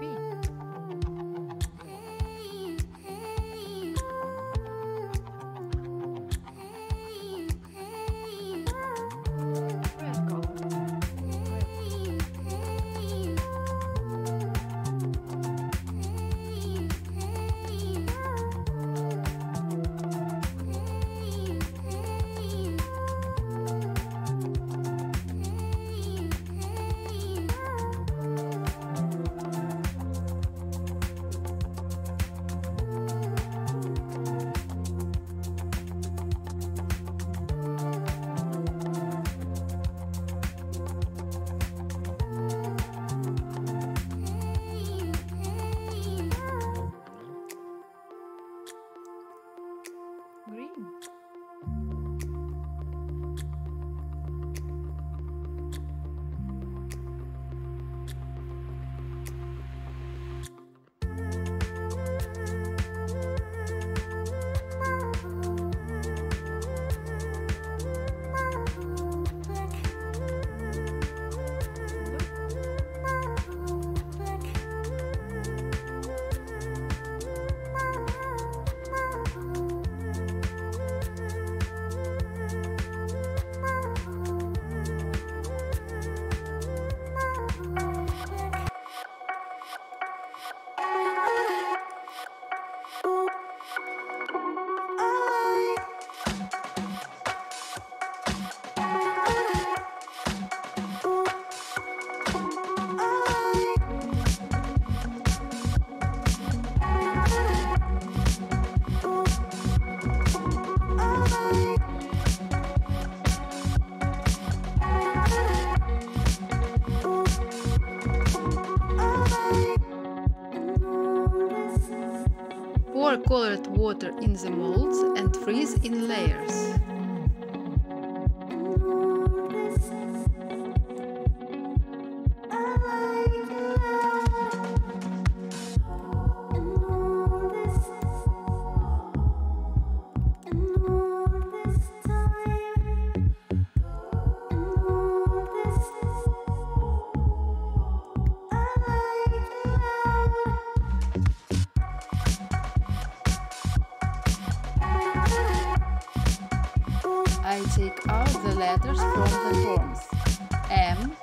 peace. green. Colored water in the molds and freeze in layers. I take out the letters from the forms. M